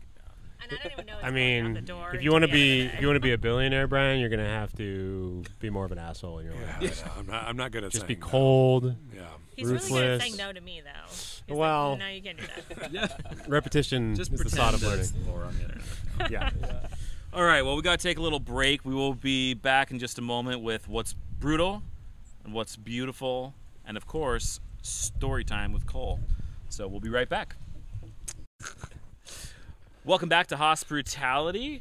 And I don't even know. I mean, the door if you want to be if you want to be a billionaire, Bryan, you're gonna have to be more of an asshole in your Yeah, life. I know. I'm not. I'm not good at Just be saying no. cold. Yeah. He's really good at saying no to me, though. He's Well- like, no, you can't do that. Yeah. Repetition Just is the pretend sod of learning. it's on the internet. Yeah. All right, well, we got to take a little break. We will be back in just a moment with what's brutal and what's beautiful, and of course, story time with Cole. So we'll be right back. Welcome back to HosBrutality.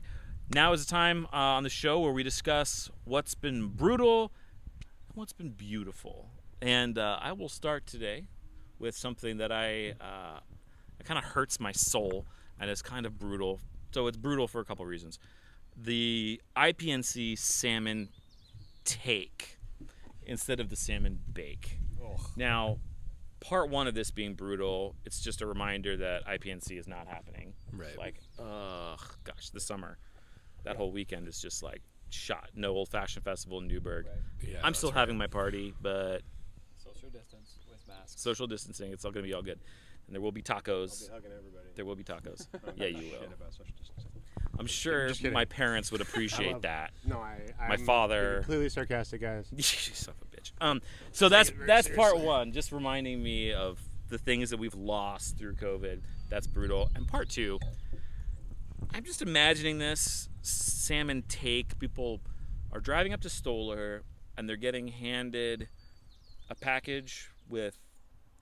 Now is the time uh, on the show where we discuss what's been brutal and what's been beautiful. And uh, I will start today with something that I uh, it kind of hurts my soul and is kind of brutal. So it's brutal for a couple reasons. The IPNC salmon take instead of the salmon bake. Now, part one of this being brutal, it's just a reminder that IPNC is not happening. Right. Like, ugh, gosh, the summer, that whole weekend is just like shot. No old fashioned festival in Newberg. Yeah, I'm still right. having my party, but Social distance with masks. social distancing, it's all gonna be all good. And there will be tacos. hugging everybody. There will be tacos. yeah, you will. About social distancing. I'm sure kidding. my parents would appreciate that. No, I. My I'm father- Completely sarcastic, guys. you son of a bitch. Um, so that's that's part one, just reminding me of the things that we've lost through COVID. That's brutal. And part two, I'm just imagining this salmon take. People are driving up to Stoller, and they're getting handed a package with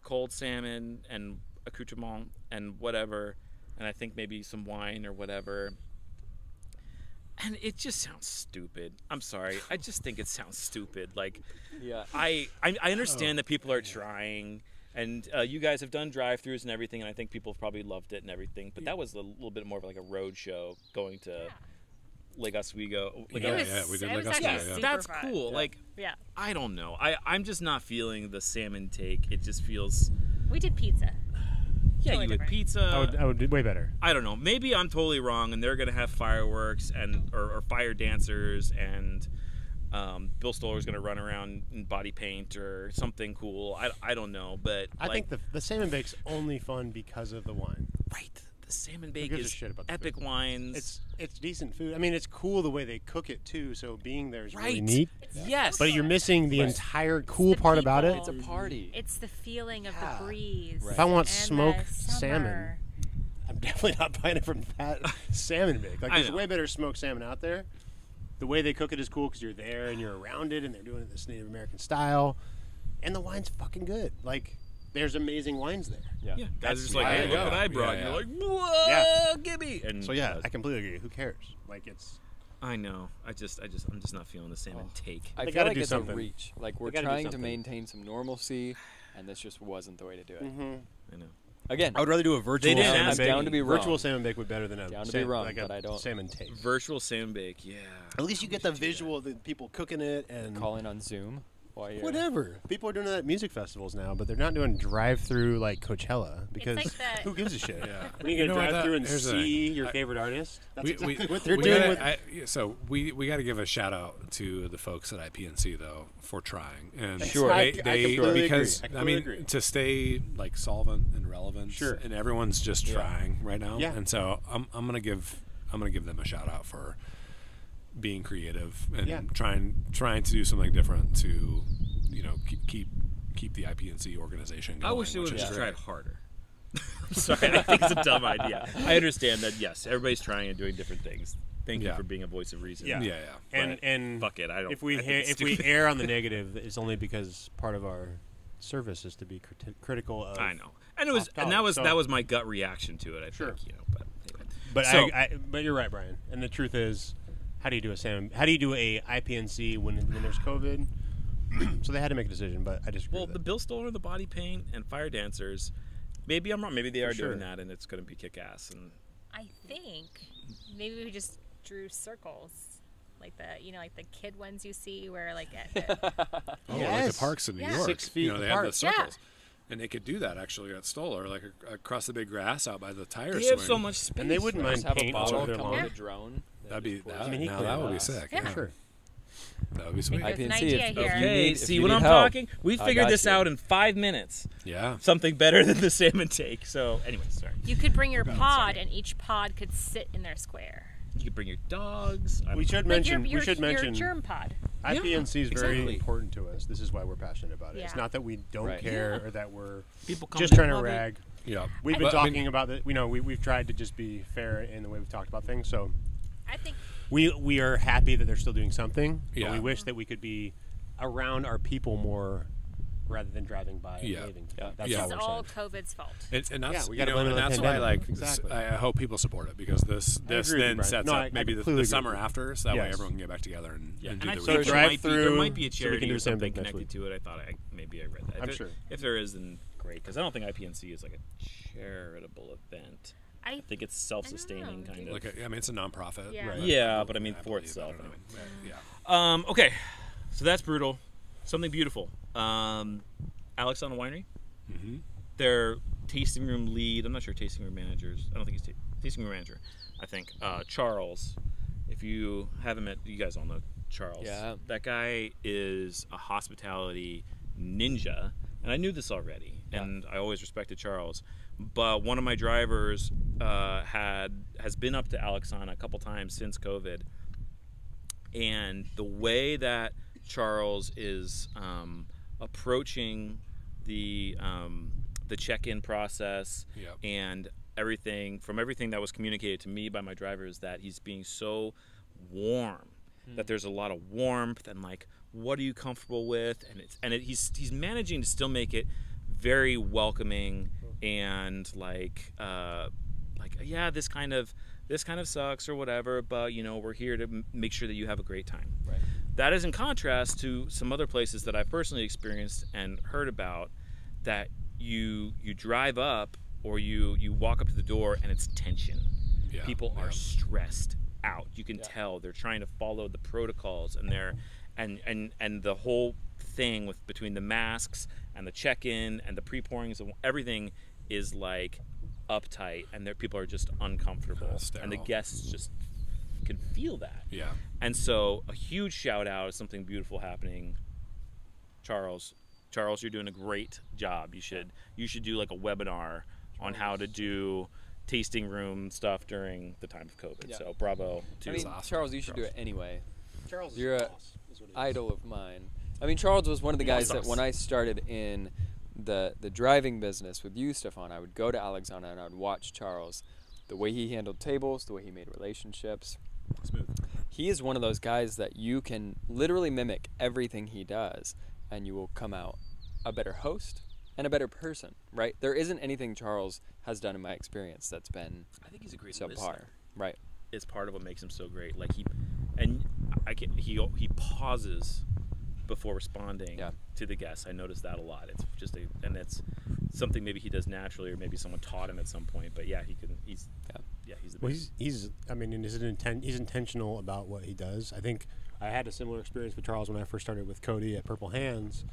cold salmon and accoutrement and whatever, and I think maybe some wine or whatever. And it just sounds stupid. I'm sorry. I just think it sounds stupid. Like, Yeah. I I, I understand that people are trying, and uh, you guys have done drive-throughs and everything, and I think people have probably loved it and everything. But that was a little bit more of like a road show going to Lake Oswego. Lake Yeah, it was, yeah, we did it Lake Oswego, yeah. that's fun. cool. Like Yeah, I don't know. I I'm just not feeling the salmon take. It just feels we did pizza. Yeah. Totally you had different. pizza. I would, I would do way better. I don't know. Maybe I'm totally wrong, and they're gonna have fireworks and or, or fire dancers, and um, Bill Stoller's gonna run around in body paint or something cool. I, I don't know, but I like, think the the salmon bake's only fun because of the wine. right. The salmon bake is shit about epic food? wines. It's it's decent food. I mean, it's cool the way they cook it too. So being there is really Right. neat. yes, But you're missing the Right. entire cool the part about it. It's a party. It's the feeling of Yeah. the breeze. Right. If I want and smoked salmon. I'm definitely not buying it from that salmon bake. Like there's way better smoked salmon out there. The way they cook it is cool because you're there and you're around it, and they're doing it this Native American style, and the wine's fucking good. Like there's amazing wines there. Yeah. yeah. Guys That's just like, hey, look what I brought. Yeah, yeah. You're like, whoa, Yeah. gimme. And So yeah, uh, I completely agree. Who cares? Like it's I know. I just, I just, I'm just not feeling the salmon take. I They feel gotta like do it's something. a reach. Like we're trying to maintain some normalcy, and this just wasn't the way to do it. I know. Again, I would rather do a virtual didn't salmon ask bake. me. Down to be wrong. virtual wrong. salmon bake would better than a Down to sa- be wrong, like a but I don't- salmon take. Virtual salmon bake, yeah. At least you get the visual of the people cooking it and calling on Zoom while you're whatever. People are doing that at music festivals now, but they're not doing drive-through like Coachella because like that- who gives a shit? Yeah. When you, You can know what, drive that- through and here's the see thing. your I- favorite artist. That's we, exactly we, what they're we doing. gotta, with, I, yeah, so we we got to give a shout out to the folks at IPNC though for trying and Sure. I- they, I they completely because agree. I I, completely mean agree. to stay like solvent and relevant Sure. and everyone's just Yeah. trying right now Yeah. and so I'm I'm gonna give I'm gonna give them a shout out for being creative and Yeah. trying trying to do something different to you know keep keep, keep the IPNC organization going. I wish they would have just great. tried harder. I'm sorry, I think it's a dumb idea. I understand that. Yes, everybody's trying and doing different things. Thank you for being a voice of reason. yeah, Yeah, yeah. And But and fuck it, I don't. if we ha- if we stupid. err on the negative, it's only because part of our service is to be criti- critical of. I know, and it was, and that was so- that was my gut reaction to it. I Sure. think, you know, but anyway. But So- I, I, but you're right, Bryan. And the truth is, how do you do a salmon? How do you do a IPNC when when there's COVID? so they had to make a decision, but I disagree. Well, with the it. Bill Stoller, the body paint, and fire dancers. Maybe I'm wrong. Maybe they are sure. doing that, and it's going to be kick ass. And I think maybe we just drew circles, like the you know like the kid ones you see where like at the, Oh, like the parks in New Yeah. York. Six feet You know, they have the apart. Yeah. Circles. And they could do that actually at Stoller, like across the big grass out by the tire they swing. have so much space. and they wouldn't mind have a paint all bottle over their come lawn. with a drone. That'd be that, I mean, now that would be sick. Yeah. Yeah. Sure. That would be sweet. There's an IPNC, idea if, here. if you Okay, need, see what I'm help, talking? We figured this you. out in five minutes. Yeah. Something better than the salmon take. So, anyway, sorry. you could bring your pod and each pod could sit in their square. You could bring your dogs. We don't- should Like mention. your, your, we should your mention. germ pod. IPNC is very exactly. important to us. This is why we're passionate about it. It's not that we don't Right. care or that we're people just trying to love it. rag. Yeah. We've been But, I mean, talking about that. You know, we, we've tried to just be fair in the way we've talked about things. So I think we we are happy that they're still doing something. But Yeah. we wish that we could be around our people more rather than driving by and Yeah. waving. Yeah. That's Yeah. all it's we're all saying. COVID's fault. And, and that's Yeah, we you gotta know, blame it and on the that's why pandemic. like Exactly. s- I I hope people support it because this this agree with you, then Bryan. sets No, I- up I maybe the, completely the agree summer after, so that way Yes. everyone can get back together and, Yeah, and and do I the think research. there might, be, there Drive-through, might be a so we charity can do or the same something thing next connected to it. I thought I maybe I read that. If I'm it- sure. If there is, then great. Because I don't think IPNC is like a charitable event. I I think it's self-sustaining kind of. Like a, I mean, it's a nonprofit. Yeah. Right. Yeah, but I mean for believe, itself. Don't Anyway. Yeah. Um, okay, so that's brutal. Something beautiful. Um, Alexana winery. Mm-hmm. Their tasting room lead. I'm not sure tasting room managers. I don't think he's ta- tasting room manager. I think uh, Charles. If you haven't met, you guys all know Charles. Yeah. That guy is a hospitality ninja, and I knew this already, Yeah. and I always respected Charles. But one of my drivers uh, had has been up to Alexana a couple times since COVID, and the way that Charles is um, approaching the um, the check-in process Yep. and everything from everything that was communicated to me by my driver is that he's being so warm that there's a lot of warmth and like what are you comfortable with, and it's and it, he's he's managing to still make it very welcoming and like uh, like yeah, this kind of this kind of sucks or whatever, but you know we're here to m- make sure that you have a great time. Right. That is in contrast to some other places that I've personally experienced and heard about that you you drive up or you you walk up to the door and it's tension. Yeah, People yeah. are stressed out. You can Yeah. tell they're trying to follow the protocols and they're and and and the whole thing with between the masks and the check-in and the pre-pourings and everything is like uptight and there people are just uncomfortable Uh, and the guests just can feel that. Yeah. And so a huge shout out is something beautiful happening. Charles, Charles, you're doing a great job. You should you should do like a webinar on how to do tasting room stuff during the time of COVID. Yeah. So bravo to I mean, awesome. Charles, you should do it anyway. Charles You're is a boss, is what it is. Idol of mine. I mean, Charles was one of the guys that when I started in the the driving business with you, Stefan, I would go to Alexana and I would watch Charles, the way he handled tables, the way he made relationships. Smooth. He is one of those guys that you can literally mimic everything he does, and you will come out a better host and a better person. Right? There isn't anything Charles has done in my experience that's been I think he's a great subpar. listener. Right. It's part of what makes him so great. Like he and I can he he pauses before responding Yeah. to the guests. I notice that a lot. It's just a and it's something maybe he does naturally or maybe someone taught him at some point. But yeah, he can he's Yeah. Yeah, he's the Well, he's, he's I mean, and he's, an inten- he's intentional about what he does. I think I had a similar experience with Charles when I first started with Cody at Purple Hands,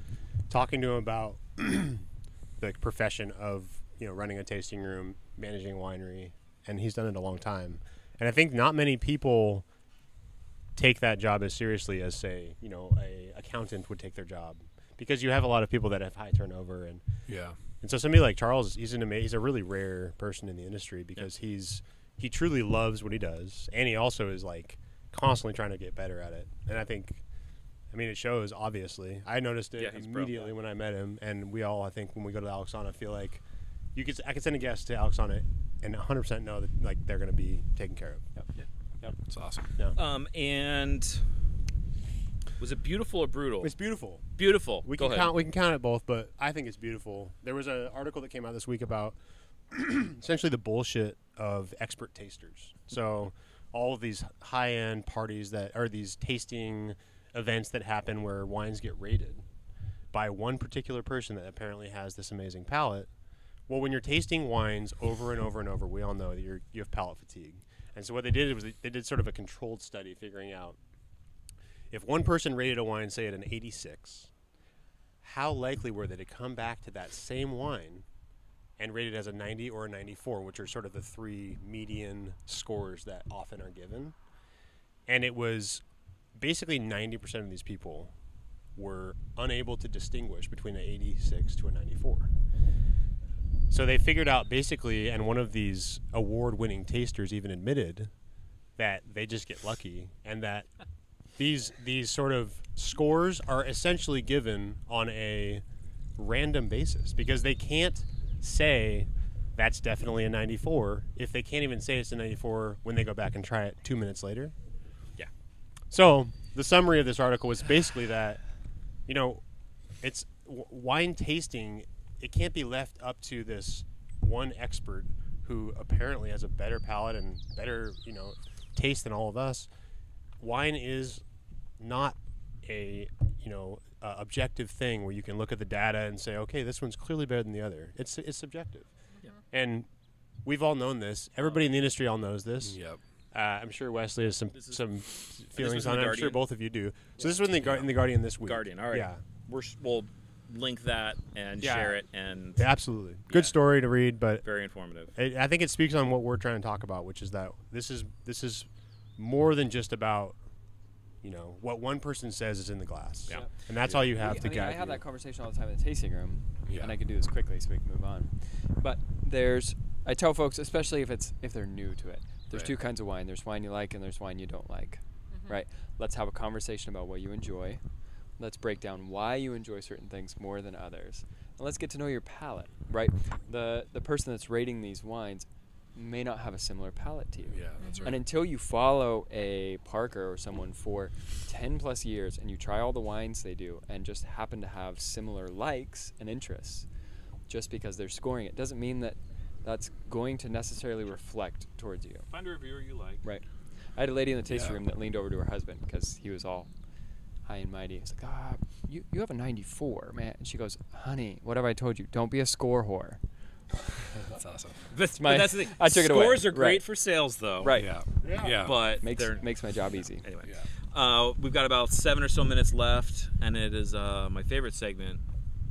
talking to him about the profession of you know running a tasting room, managing a winery, and he's done it a long time. And I think not many people take that job as seriously as say you know a accountant would take their job because you have a lot of people that have high turnover and Yeah. and so somebody like Charles, he's an ama- he's a really rare person in the industry because he's he truly loves what he does, and he also is like constantly trying to get better at it. And I think, I mean, it shows. Obviously, I noticed it Yeah, immediately when I met him, and we all, I think, when we go to Alexana, feel like you could I could send a guest to Alexana and 100 percent know that like they're going to be taken care of. Yep. Yep. It's awesome. Yeah, Um and was it beautiful or brutal? it's beautiful. beautiful. We Go can ahead. count. We can count it both, but I think it's beautiful. There was an article that came out this week about essentially the bullshit of expert tasters. So all of these high-end parties that are these tasting events that happen where wines get rated by one particular person that apparently has this amazing palate. Well, when you're tasting wines over and over and over, we all know that you're, you have palate fatigue. And so what they did was they did sort of a controlled study, figuring out if one person rated a wine, say at an 86, how likely were they to come back to that same wine and rate it as a 90 or a 94, which are sort of the three median scores that often are given? And it was basically 90% of these people were unable to distinguish between an 86 to a 94. So they figured out basically, and one of these award winning tasters even admitted that they just get lucky and that these these sort of scores are essentially given on a random basis because they can't say that's definitely a 94 if they can't even say it's a 94 when they go back and try it two minutes later. Yeah. So the summary of this article was basically that, you know, it's w- wine tasting. It can't be left up to this one expert who apparently has a better palate and better, you know, taste than all of us. Wine is not a you know uh, objective thing where you can look at the data and say, okay, this one's clearly better than the other. It's it's subjective, and we've all known this. Everybody in the industry all knows this. Yep. Uh, I'm sure Wesley has some is- some feelings on the it. I'm sure both of you do. So this was in the, Guar- in the Guardian this week. Guardian. All right. Yeah. We're, sh- we'll link that and Yeah. share it and Yeah, absolutely. Good Yeah. story to read, but very informative. I I think it speaks on what we're trying to talk about, which is that this is this is more than just about you know what one person says is in the glass. Yeah. and that's all you have I to mean, guide I have you. that conversation all the time in the tasting room, Yeah. and I can do this quickly so we can move on. But there's, I tell folks, especially if it's if they're new to it, there's Right. two kinds of wine. There's wine you like, and there's wine you don't like. Mm-hmm. Right? Let's have a conversation about what you enjoy. Let's break down why you enjoy certain things more than others, and let's get to know your palate. Right? The the person that's rating these wines may not have a similar palate to you. Yeah, that's right. And until you follow a Parker or someone for 10 plus years and you try all the wines they do and just happen to have similar likes and interests, just because they're scoring it doesn't mean that that's going to necessarily reflect towards you. Find a reviewer you like. Right. I had a lady in the tasting Yeah. room that leaned over to her husband because he was all high and mighty. He's like, ah, you, you have a 94, man. And she goes, honey, what have I told you? Don't be a score whore. That's awesome. That's, my- but that's the thing. I took it away. Scores are great Right. for sales, though. Right. Yeah. Yeah. Yeah. But Makes, makes my job easy. anyway. Yeah. Uh, we've got about seven or so minutes left, and it is uh, my favorite segment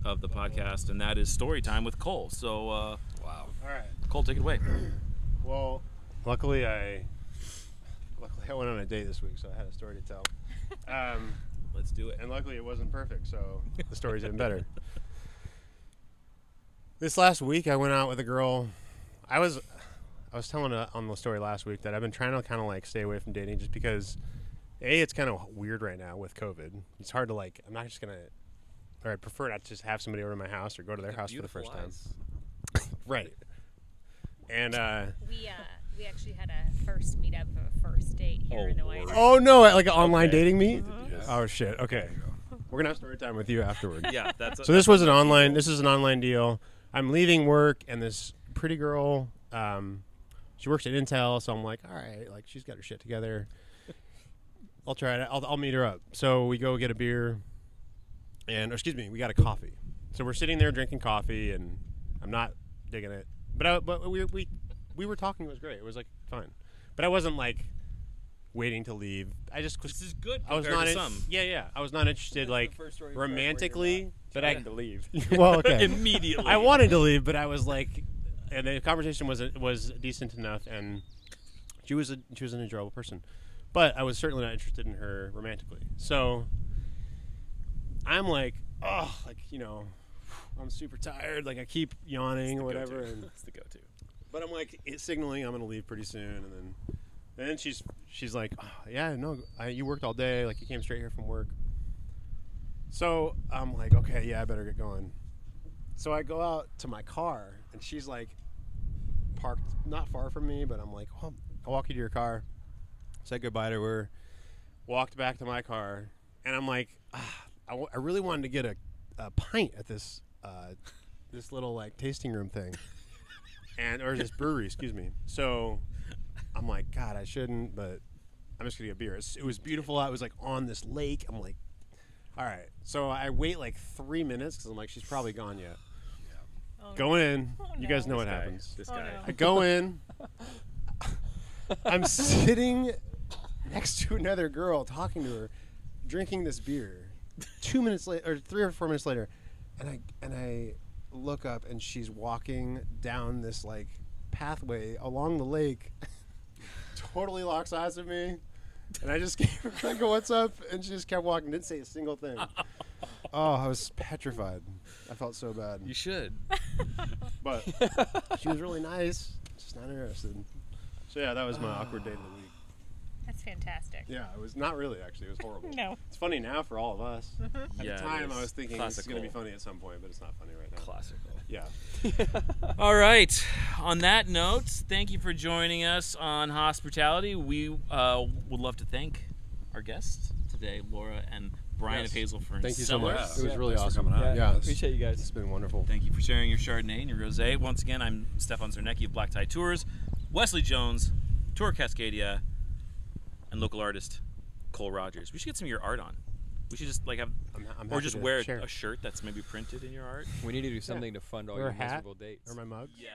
of the podcast, and that is story time with Cole. So, uh, Wow. All right. Cole, take it away. Well, luckily I luckily I went on a date this week, so I had a story to tell. Um, Let's do it. and luckily it wasn't perfect, so the story's even better. This last week, I went out with a girl. I was, I was telling uh on the story last week that I've been trying to kind of like stay away from dating just because, a, it's kind of weird right now with COVID. It's hard to like. I'm not just gonna, or I prefer not to just have somebody over to my house or go to their house for the first time. Right. And uh, We uh, we actually had a first meetup of a first date here Oh, in the White House. oh no, like an online Okay. dating meet. Yes. Oh shit. Okay. We're gonna have story time with you afterward. Yeah, that's. So this was an online. This is an online deal. I'm leaving work, and this pretty girl, um, she works at Intel. So I'm like, all right, like she's got her shit together. I'll try it. I'll, I'll meet her up. So we go get a beer, and or excuse me, we got a coffee. So we're sitting there drinking coffee, and I'm not digging it. But I, but we we we were talking. It was great. It was like fine, But I wasn't like waiting to leave. I just This is good. I was not. in- some. Yeah, yeah. I was not interested, like romantically. But I, Trying to leave. well, okay. Immediately. I wanted to leave, but I was like, and the conversation was was decent enough, and she was a she was an enjoyable person, but I was certainly not interested in her romantically. So I'm like, oh, like you know, I'm super tired. Like I keep yawning or whatever, and That's the go-to. but I'm like it's signaling I'm gonna leave pretty soon, and then then she's she's like, oh, yeah, no, I, you worked all day, like you came straight here from work. So I'm like, okay, yeah, I better get going. So I go out to my car, and she's like parked not far from me, but I'm like, well, I'll walk you to your car. Said goodbye to her, walked back to my car, and I'm like, ah, I, w- I really wanted to get a, a pint at this uh, this little like tasting room thing and or this brewery, excuse me. So I'm like, God, I shouldn't, but I'm just gonna get a beer. It's, it was beautiful. I was like on this lake. I'm like, all right. So I wait like three minutes because I'm like, she's probably gone yet. Oh, Go in. Oh, you guys no. know what This guy. happens. This Oh, guy. no. I go in. I'm sitting next to another girl, talking to her, drinking this beer. Two minutes later, or three or four minutes later, and I and I look up, and she's walking down this like pathway along the lake. totally locks eyes with me, and I just gave her like a "What's up?" and she just kept walking, didn't say a single thing. Oh, I was petrified. I felt so bad. You should. But she was really nice. Just not interested. So yeah, that was my awkward date of the week. That's fantastic. Yeah, it was not really actually. It was horrible. No. It's funny now for all of us. At Yeah, the time, is. I was thinking it's going to be funny at some point, but it's not funny right now. Classical. Yeah. All right. On that note, thank you for joining us on HosBrutality. We uh, would love to thank our guests today, Laura and Bryan Yes. of Hazelferns Thank you so Cellars. much. It was Yeah, really awesome. coming. Yeah, Yeah. appreciate you guys. It's been wonderful. Thank you for sharing your Chardonnay and your Rosé. Once again, I'm Stefan Zernecki of Black Tie Tours, Wesley Jones, Tour Cascadia, and local artist Cole Rogers. We should get some of your art on. We should just like have, I'm, I'm or just wear share. a shirt that's maybe printed in your art. We need to do something to fund all Or your a hat. miserable dates. or my mugs. Yes.